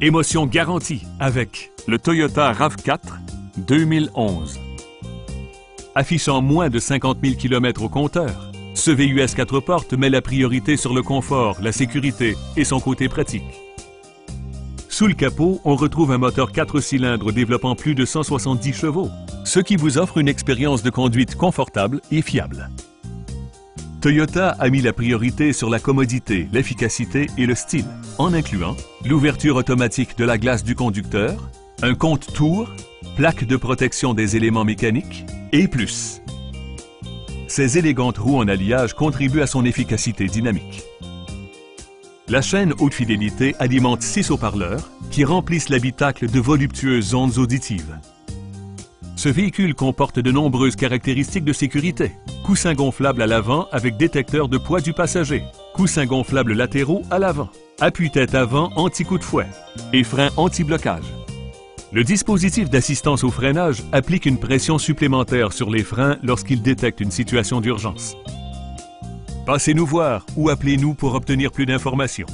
Émotion garantie avec le Toyota RAV4 2011. Affichant moins de 50 000 km au compteur, ce VUS 4 portes met la priorité sur le confort, la sécurité et son côté pratique. Sous le capot, on retrouve un moteur 4 cylindres développant plus de 170 chevaux, ce qui vous offre une expérience de conduite confortable et fiable. Toyota a mis la priorité sur la commodité, l'efficacité et le style, en incluant l'ouverture automatique de la glace du conducteur, un compte tour, plaque de protection des éléments mécaniques et plus. Ces élégantes roues en alliage contribuent à son efficacité dynamique. La chaîne haute fidélité alimente six haut-parleurs qui remplissent l'habitacle de voluptueuses ondes auditives. Ce véhicule comporte de nombreuses caractéristiques de sécurité. Coussin gonflable à l'avant avec détecteur de poids du passager. Coussin gonflable latéraux à l'avant. Appuie-tête avant anti-coup de fouet. Et frein anti-blocage. Le dispositif d'assistance au freinage applique une pression supplémentaire sur les freins lorsqu'il détecte une situation d'urgence. Passez nous voir ou appelez-nous pour obtenir plus d'informations.